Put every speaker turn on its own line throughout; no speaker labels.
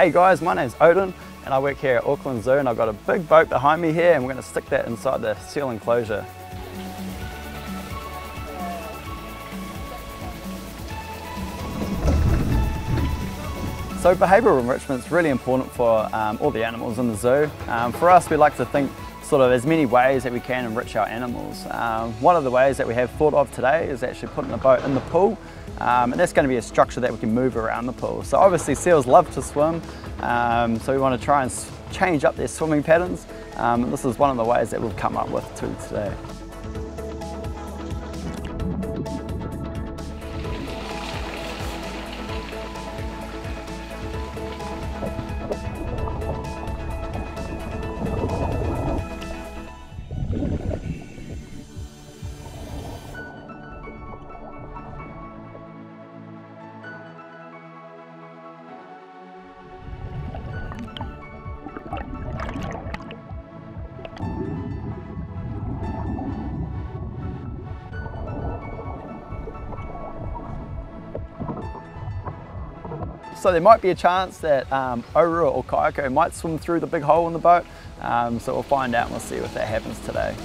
Hey guys, my name's Odin and I work here at Auckland Zoo and I've got a big boat behind me here and we're going to stick that inside the seal enclosure. So behavioural enrichment is really important for um, all the animals in the zoo. Um, for us, we like to think sort of as many ways that we can enrich our animals. Um, one of the ways that we have thought of today is actually putting the boat in the pool um, and that's going to be a structure that we can move around the pool. So obviously seals love to swim um, so we want to try and change up their swimming patterns um, and this is one of the ways that we've come up with too today. So there might be a chance that um, Orua or Kaiako might swim through the big hole in the boat. Um, so we'll find out and we'll see if that happens today.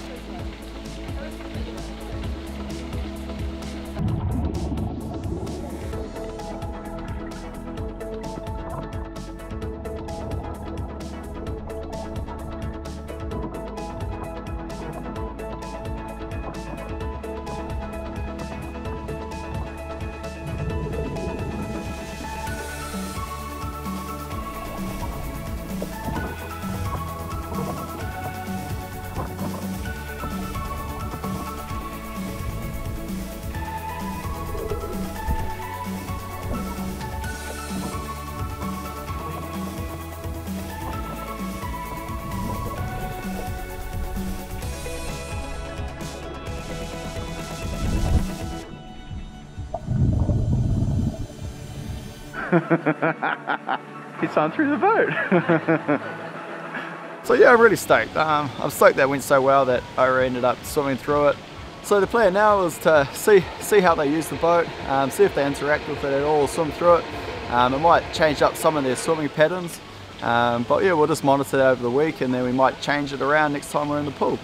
He's on through the boat.
so yeah, I'm really stoked. Um, I'm stoked that went so well that I ended up swimming through it. So the plan now is to see see how they use the boat, um, see if they interact with it at all, swim through it. Um, it might change up some of their swimming patterns, um, but yeah, we'll just monitor that over the week and then we might change it around next time we're in the pool.